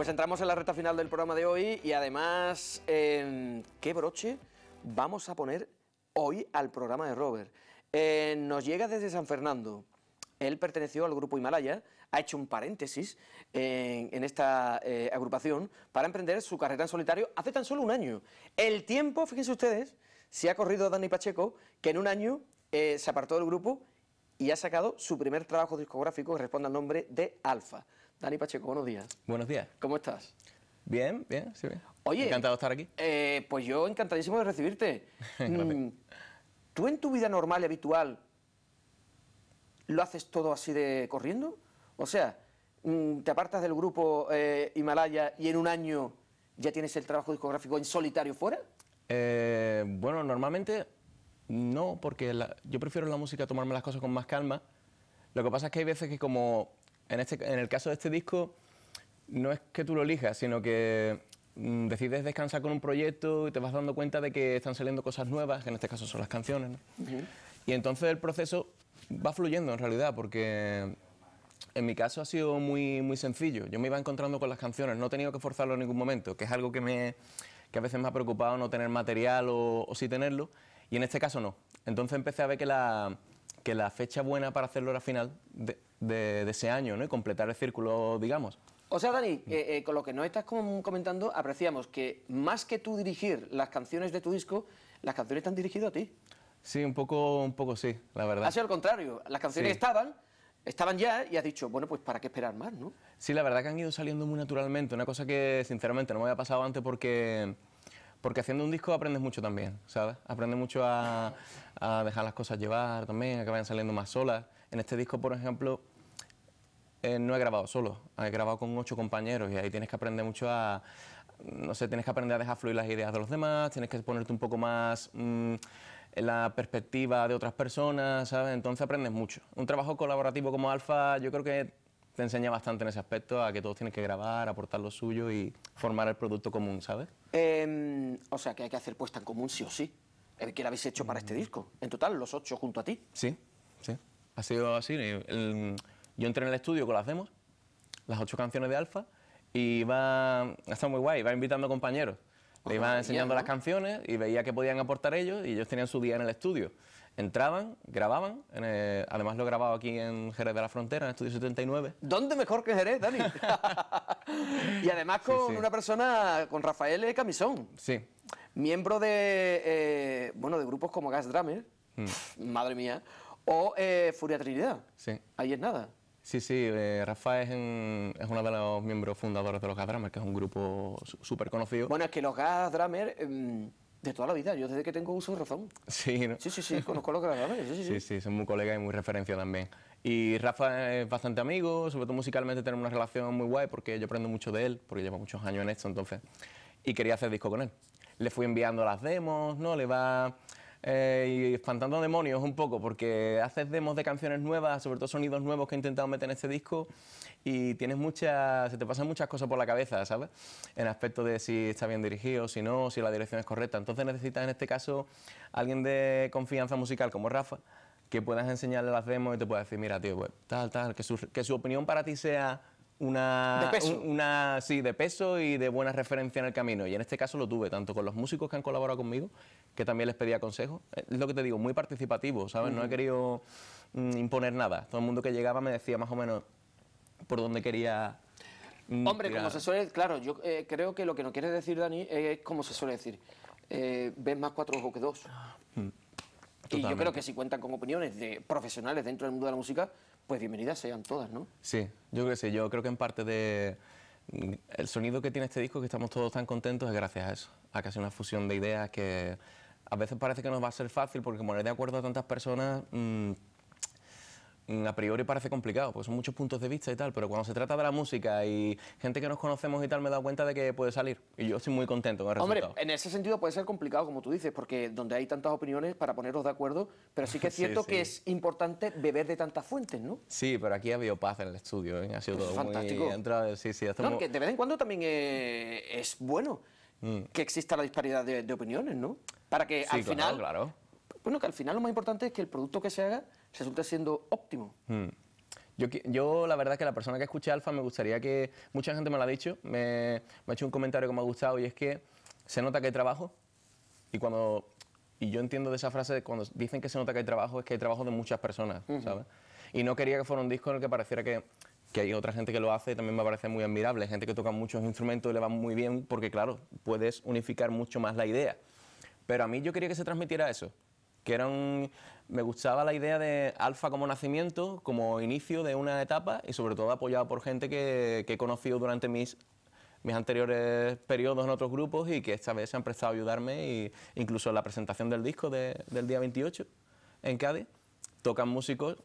Pues entramos en la recta final del programa de hoy y además, eh, ¿qué broche vamos a poner hoy al programa de Robert? Eh, nos llega desde San Fernando. Él perteneció al grupo Himalaya, ha hecho un paréntesis en, esta eh, agrupación para emprender su carrera en solitario hace tan solo un año. El tiempo, fíjense ustedes, se ha corrido Dani Pacheco, que en un año eh, se apartó del grupo y ha sacado su primer trabajo discográfico que responde al nombre de Alfa. Dani Pacheco, buenos días. Buenos días. ¿Cómo estás? Bien, bien, sí, bien. Oye, Encantado de estar aquí. eh, pues yo encantadísimo de recibirte. Mm, ¿Tú en tu vida normal y habitual lo haces todo así de corriendo? O sea, mm, te apartas del grupo eh, Himalaya y en un año ya tienes el trabajo discográfico en solitario fuera? Eh, bueno, normalmente no, porque la- yo prefiero en la música tomarme las cosas con más calma. Lo que pasa es que hay veces que como en, este, en el caso de este disco, no es que tú lo elijas, sino que mm, decides descansar con un proyecto y te vas dando cuenta de que están saliendo cosas nuevas, que en este caso son las canciones. ¿no? Y entonces el proceso va fluyendo en realidad, porque en mi caso ha sido muy, muy sencillo. Yo me iba encontrando con las canciones, no he tenido que forzarlo en ningún momento, que es algo que, me, que a veces me ha preocupado no tener material o, o sí tenerlo, y en este caso no. Entonces empecé a ver que la, que la fecha buena para hacerlo era final de, de- de ese año, ¿no? y completar el círculo, digamos. O sea, Dani, eh, eh, con lo que nos estás com- comentando, apreciamos que más que tú dirigir las canciones de tu disco, las canciones te han dirigido a ti. Sí, un poco, un poco sí, la verdad. Ha sido al contrario. Las canciones Sí. estaban, estaban ya y has dicho, bueno, pues ¿para qué esperar más, no? Sí, la verdad que han ido saliendo muy naturalmente, una cosa que sinceramente no me había pasado antes porque, porque haciendo un disco aprendes mucho también, ¿sabes? Aprendes mucho a, dejar las cosas llevar también, a que vayan saliendo más solas. En este disco, por ejemplo, eh, no he grabado solo, he grabado con ocho compañeros y ahí tienes que aprender mucho a, no sé, tienes que aprender a dejar fluir las ideas de los demás, tienes que ponerte un poco más mm, en la perspectiva de otras personas, ¿sabes? Entonces aprendes mucho. Un trabajo colaborativo como Alfa yo creo que te enseña bastante en ese aspecto, a que todos tienen que grabar, aportar lo suyo y formar el producto común, ¿sabes? Eh, o sea, que hay que hacer puesta en común sí o sí. Lo habéis hecho para este disco. En total, los ocho junto a ti. Sí, sí. Ha sido así. El- yo entré en el estudio con las demos, las ocho canciones de Alfa, y iba, está muy guay, iba invitando compañeros. Le iba Ajá, enseñando genial, las ¿no? canciones y veía que podían aportar ellos y ellos tenían su día en el estudio. Entraban, grababan, en el- además lo he grabado aquí en Jerez de la Frontera, en Estudio 79. ¿Dónde mejor que Jerez, Dani? y además con sí. una persona, con Rafael Camisón, Sí, miembro de, eh, bueno, de grupos como Gas Drummer, madre mía, o eh, Furia Trinidad. sí. Ahí es nada. Sí, sí, eh, Rafa es, en- es uno de los miembros fundadores de los Gadramers, que es un grupo súper conocido. Bueno, es que los Gas Drummer, em, de toda la vida, yo desde que tengo uso de razón. Sí, ¿no? Sí, sí, sí, conozco los sí, sí, sí. Sí, sí, son muy colegas y muy referencia también. Y Rafa es bastante amigo, sobre todo musicalmente tenemos una relación muy guay porque yo aprendo mucho de él, porque lleva muchos años en esto, entonces. Y quería hacer disco con él. Le fui enviando las demos, ¿no? Le va eh, y espantando demonios un poco, porque haces demos de canciones nuevas, sobre todo sonidos nuevos que he intentado meter en este disco, y tienes muchas, se te pasan muchas cosas por la cabeza, ¿sabes? En aspecto de si está bien dirigido, si no, si la dirección es correcta. Entonces necesitas en este caso alguien de confianza musical como Rafa, que puedas enseñarle las demos y te pueda decir, mira, tío, pues tal, tal, que su, que su opinión para ti sea una, De peso. un- una sí, de peso y de buena referencia en el camino. Y en este caso lo tuve, tanto con los músicos que han colaborado conmigo, que también les pedía consejos. Es lo que te digo, muy participativo, ¿sabes? No he querido mm, imponer nada. Todo el mundo que llegaba me decía más o menos por dónde quería. mm, Hombre, tirar. como se suele, claro, yo eh, creo que lo que no quiere decir Dani es como se suele decir, eh, ves más cuatro ojos que dos. Y yo creo que si cuentan con opiniones de profesionales dentro del mundo de la música, pues bienvenidas sean todas, ¿no? Sí, yo creo que sí. Yo creo que en parte de mm, el sonido que tiene este disco, que estamos todos tan contentos, es gracias a eso, a es una fusión de ideas que a veces parece que nos va a ser fácil porque poner de acuerdo a tantas personas mm, a priori parece complicado, porque son muchos puntos de vista y tal, pero cuando se trata de la música y gente que nos conocemos y tal, me he dado cuenta de que puede salir. Y yo estoy muy contento con el Hombre, resultado. en ese sentido puede ser complicado, como tú dices, porque donde hay tantas opiniones para poneros de acuerdo, pero sí que es cierto sí. que es importante beber de tantas fuentes, ¿no? Sí, pero aquí ha habido paz en el estudio, ¿eh? ha sido Pues todo fantástico. muy... sí, sí, No, estamos- que de vez en cuando también eh, es bueno Mm. que exista la disparidad de, de opiniones, ¿no? Para que Sí, al claro, final, claro. Bueno, que al final lo más importante es que el producto que se haga resulte siendo óptimo. Mm. Yo, yo la verdad que la persona que escuche Alfa me gustaría que, mucha gente me lo ha dicho, me, me ha hecho un comentario que me ha gustado y es que se nota que hay trabajo y cuando, y yo entiendo de esa frase, cuando dicen que se nota que hay trabajo es que hay trabajo de muchas personas, ¿sabes? Y no quería que fuera un disco en el que pareciera que, que hay otra gente que lo hace y también me parece muy admirable, gente que toca muchos instrumentos y le va muy bien porque claro, puedes unificar mucho más la idea. Pero a mí yo quería que se transmitiera eso, que. Me gustaba la idea de Alfa como nacimiento, como inicio de una etapa y sobre todo apoyado por gente que, que he conocido durante mis, mis anteriores periodos en otros grupos y que esta vez se han prestado a ayudarme y incluso en la presentación del disco de- del día 28 en Cádiz tocan músicos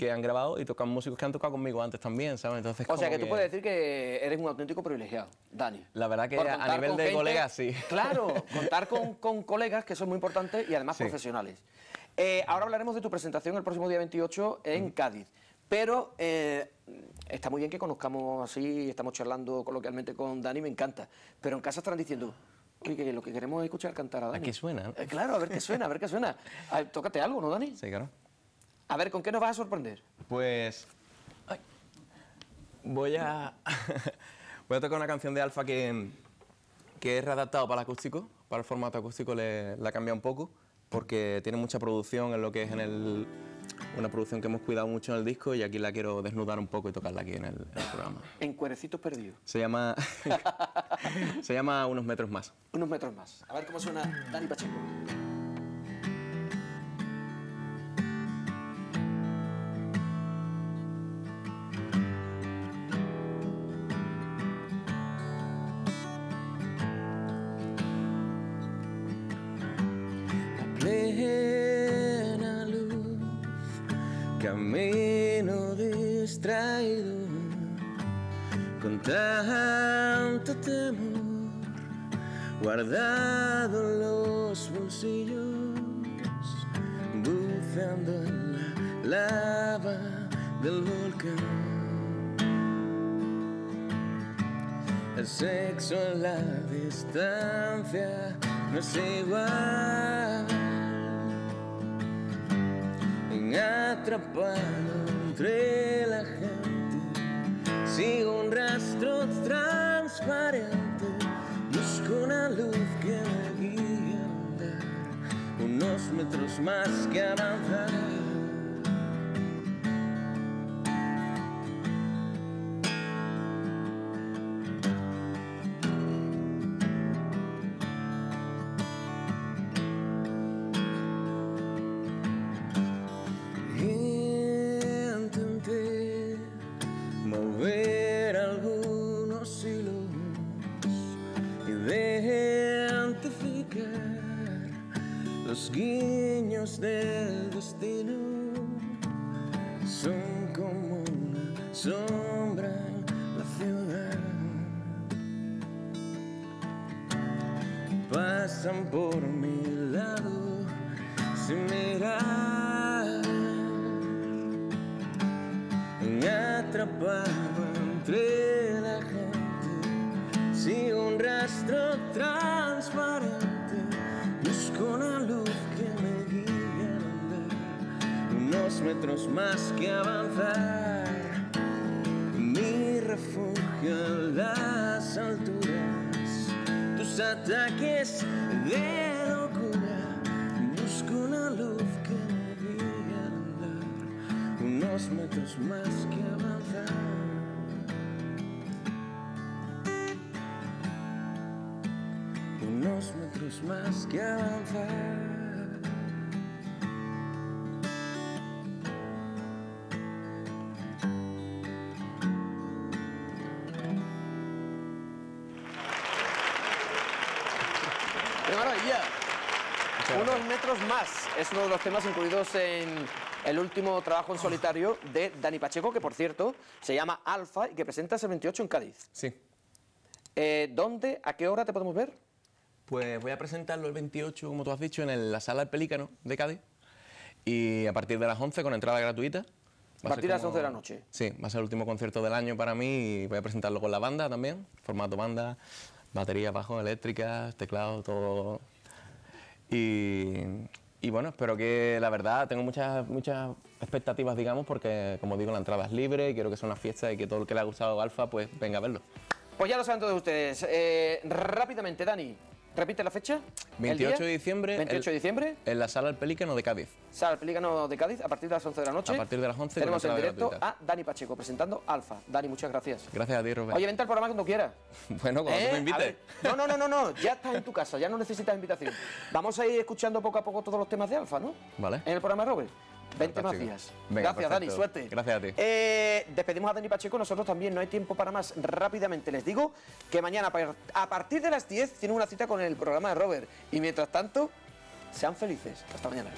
que han grabado y tocan músicos que han tocado conmigo antes también, ¿sabes? Entonces O sea que tú puedes decir que eres un auténtico privilegiado, Dani. La verdad que a nivel de gente- colegas, sí. Claro, contar con, con colegas que son muy importantes y además Sí. profesionales. Eh, ahora hablaremos de tu presentación el próximo día 28 en Cádiz. Pero eh, está muy bien que conozcamos así, estamos charlando coloquialmente con Dani, me encanta. Pero en casa estarán diciendo que, que lo que queremos es escuchar cantar a Dani. qué suena? Eh, claro, a ver qué suena, a ver qué suena. A ver, tócate algo, ¿no, Dani? Sí, claro. A ver, ¿con qué nos vas a sorprender? Pues ay, voy a voy a tocar una canción de Alfa que, que he readaptado para el acústico, para el formato acústico le, la he cambiado un poco porque tiene mucha producción en lo que es en el una producción que hemos cuidado mucho en el disco y aquí la quiero desnudar un poco y tocarla aquí en el, en el programa. En Cuerecitos Perdidos. Se llama se llama Unos metros más. Unos metros más. A ver cómo suena Dani Pacheco. Con tanto temor, guardado en los bolsillos, buceando en la lava del volcán. El sexo en la distancia no es igual. Atrapado entre la gente, sigo un rastro transparente. Busco una luz que me guíe a andar unos metros más que avanzar. Guiños del destino. Son como una sombra en la ciudad. Pasan por mi lado sin mirar. atrapado entre metros más que avanzar. Mi refugio en las alturas, tus ataques de locura, busco una luz que me guíe andar unos metros más que avanzar. Unos metros más que avanzar. ¡Qué maravilla! Unos metros más es uno de los temas incluidos en el último trabajo en solitario de Dani Pacheco, que por cierto se llama Alfa y que presenta ese 28 en Cádiz. Sí. Eh, ¿Dónde, a qué hora te podemos ver? Pues voy a presentarlo el 28, como tú has dicho, en el- la sala del Pelícano de Cádiz. Y a partir de las 11 con entrada gratuita. A partir de las 11 de la noche. Sí, va a ser el último concierto del año para mí y voy a presentarlo con la banda también, formato banda, batería, bajo, eléctrica, teclado, todo. Y, Y bueno, espero que la verdad tengo muchas muchas expectativas, digamos, porque como digo, la entrada es libre y quiero que sea una fiesta y que todo el que le ha gustado Alfa, pues venga a verlo. Pues ya lo saben todos ustedes. Eh, rápidamente, Dani, repite la fecha. el 28 día. de diciembre. 28 de diciembre. En la sala El Pelícano de Cádiz. Sala El Pelícano de Cádiz a partir de las 11 de la noche. A partir de las 11 con Tenemos en directo a Dani Pacheco presentando Alfa. Dani, muchas gracias. Gracias a ti, Rubén. Oye, vente al programa cuando quieras. bueno, cuando ¿Eh? tú me A invites. No, no, no, no, no, ya estás en tu casa, ya no necesitas invitación. Vamos a ir escuchando poco a poco todos los temas de Alfa, ¿no? Vale. En el programa Robert. 20 más días. Venga, Gracias, Dani, suerte. Gracias a ti. Eh, despedimos a Dani Pacheco, nosotros también, no hay tiempo para más. Rápidamente les digo que mañana a partir de las 10 tienen una cita con el programa de Robert. Y mientras tanto, sean felices. Hasta mañana.